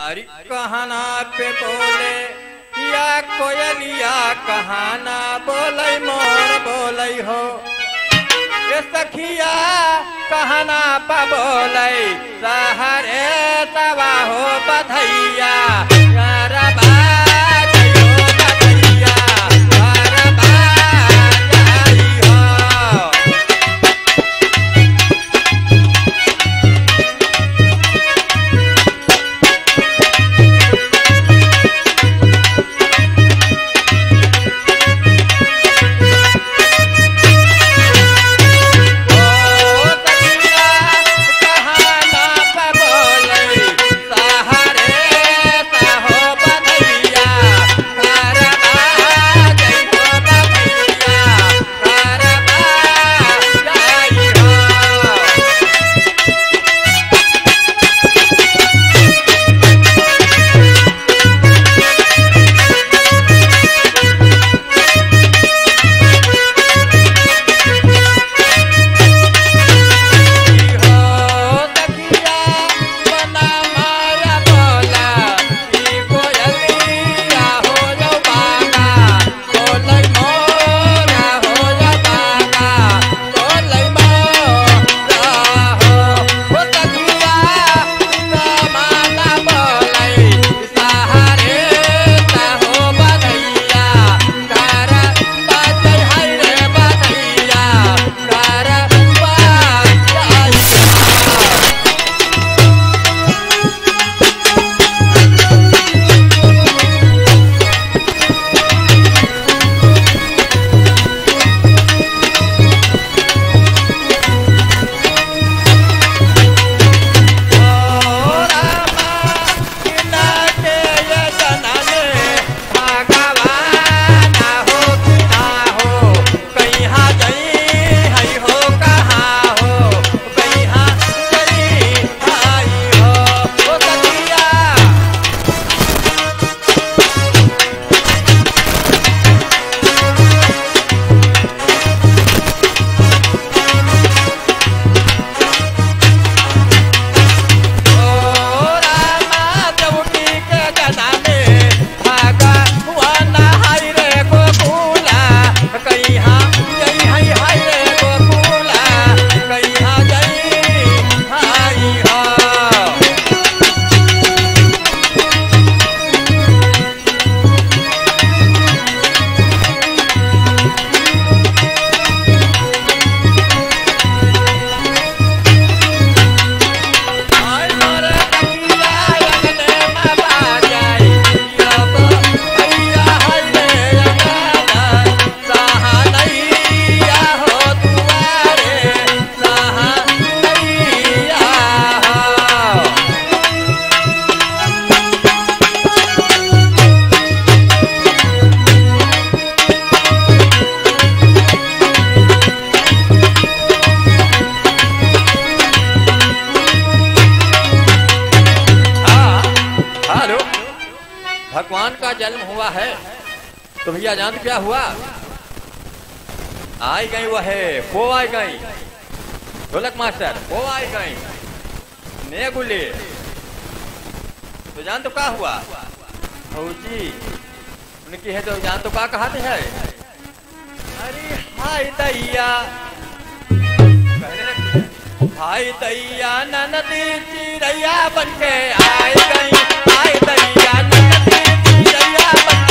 अरे कहना पे बोले, या कोयलिया कहना बोले मोर बोले हो। ये सखिया कहना पा बोले सहरे सवा हो बधैया। भैया जान क्या हुआ? आई गई वह है, वो आई गई। ढोलक मास्टर, वो आई गई। ने गुले। तो जान तो क्या हुआ? फौजी, उनकी है तो जान तो क्या कहते है? अरे हाय दैया हाय दैया ननदी चिड़ैया बनके आई गई। हाय दैया ननदी चिड़ैया बनके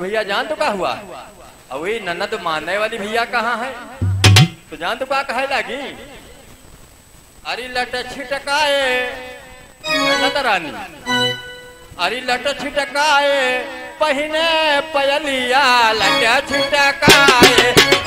तो भैया जान तो क्या हुआ? अब ये ननद मानने वाली भैया कहाँ है? तो जान तो क्या कहे लगी? अरे, लट छिटकाए। ननद रानी, अरे, लट छिटकाए। पहने पयलिया, लट छिटकाए।